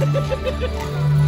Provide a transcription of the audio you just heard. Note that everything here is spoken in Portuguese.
Ha ha ha ha ha!